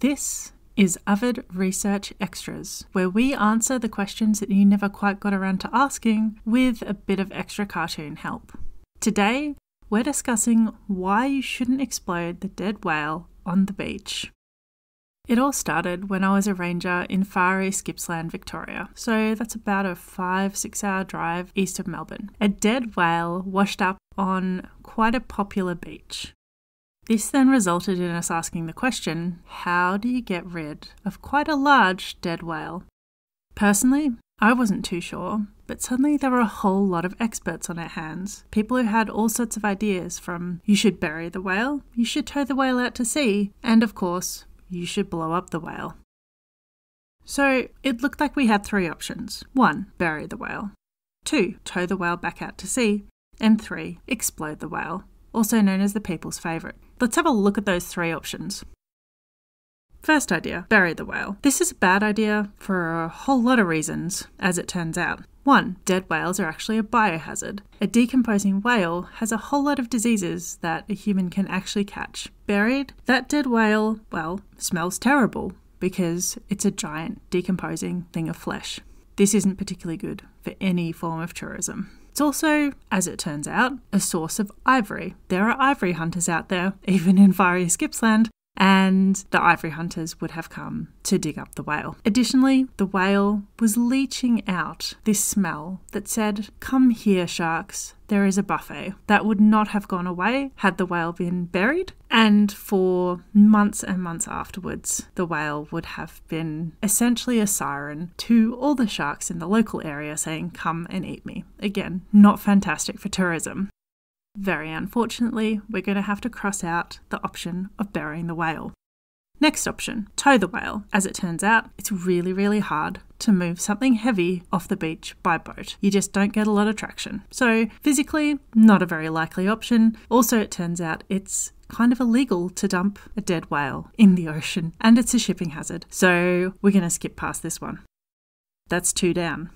This is Avid Research Extras, where we answer the questions that you never quite got around to asking with a bit of extra cartoon help. Today, we're discussing why you shouldn't explode the dead whale on the beach. It all started when I was a ranger in far east Gippsland, Victoria. So that's about a five, six hour drive east of Melbourne. A dead whale washed up on quite a popular beach. This then resulted in us asking the question how do you get rid of quite a large dead whale? Personally, I wasn't too sure, but suddenly there were a whole lot of experts on our hands. People who had all sorts of ideas from you should bury the whale, you should tow the whale out to sea, and of course, you should blow up the whale. So it looked like we had three options 1. Bury the whale, 2. Tow the whale back out to sea, and 3. Explode the whale, also known as the people's favourite. Let's have a look at those three options. First idea bury the whale. This is a bad idea for a whole lot of reasons, as it turns out. One, dead whales are actually a biohazard. A decomposing whale has a whole lot of diseases that a human can actually catch. Buried, that dead whale, well, smells terrible because it's a giant decomposing thing of flesh. This isn't particularly good for any form of tourism. It's also, as it turns out, a source of ivory. There are ivory hunters out there, even in Far Gippsland, and the ivory hunters would have come to dig up the whale. Additionally, the whale was leaching out this smell that said, Come here, sharks, there is a buffet. That would not have gone away had the whale been buried, and for months and months afterwards, the whale would have been essentially a siren to all the sharks in the local area saying, Come and eat me. Again, not fantastic for tourism. Very unfortunately, we're going to have to cross out the option of burying the whale. Next option, tow the whale. As it turns out, it's really, really hard to move something heavy off the beach by boat. You just don't get a lot of traction. So, physically, not a very likely option. Also, it turns out it's kind of illegal to dump a dead whale in the ocean, and it's a shipping hazard. So, we're going to skip past this one. That's two down.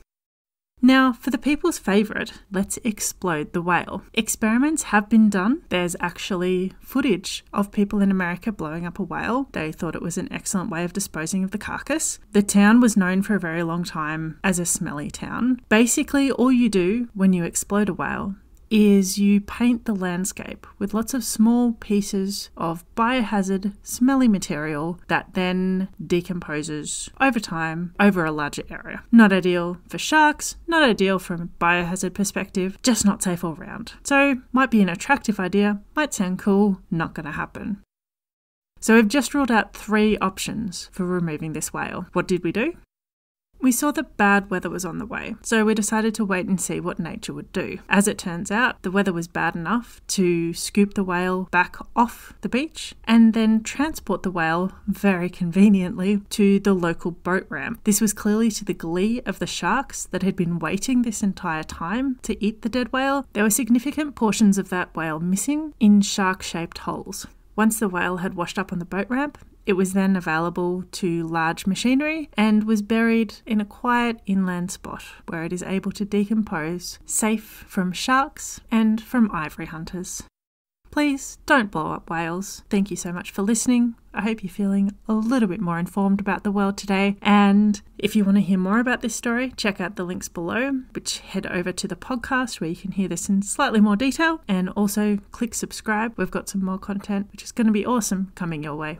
Now, for the people's favourite, let's explode the whale. Experiments have been done. There's actually footage of people in America blowing up a whale. They thought it was an excellent way of disposing of the carcass. The town was known for a very long time as a smelly town. Basically, all you do when you explode a whale is you paint the landscape with lots of small pieces of biohazard, smelly material that then decomposes over time over a larger area. Not ideal for sharks, not ideal from a biohazard perspective, just not safe all round. So, might be an attractive idea, might sound cool, not going to happen. So, we've just ruled out three options for removing this whale. What did we do? We saw that bad weather was on the way, so we decided to wait and see what nature would do. As it turns out, the weather was bad enough to scoop the whale back off the beach and then transport the whale very conveniently to the local boat ramp. This was clearly to the glee of the sharks that had been waiting this entire time to eat the dead whale. There were significant portions of that whale missing in shark shaped holes. Once the whale had washed up on the boat ramp, it was then available to large machinery and was buried in a quiet inland spot where it is able to decompose, safe from sharks and from ivory hunters. Please don't blow up whales. Thank you so much for listening. I hope you're feeling a little bit more informed about the world today. And if you want to hear more about this story, check out the links below, which head over to the podcast where you can hear this in slightly more detail. And also click subscribe. We've got some more content, which is going to be awesome coming your way.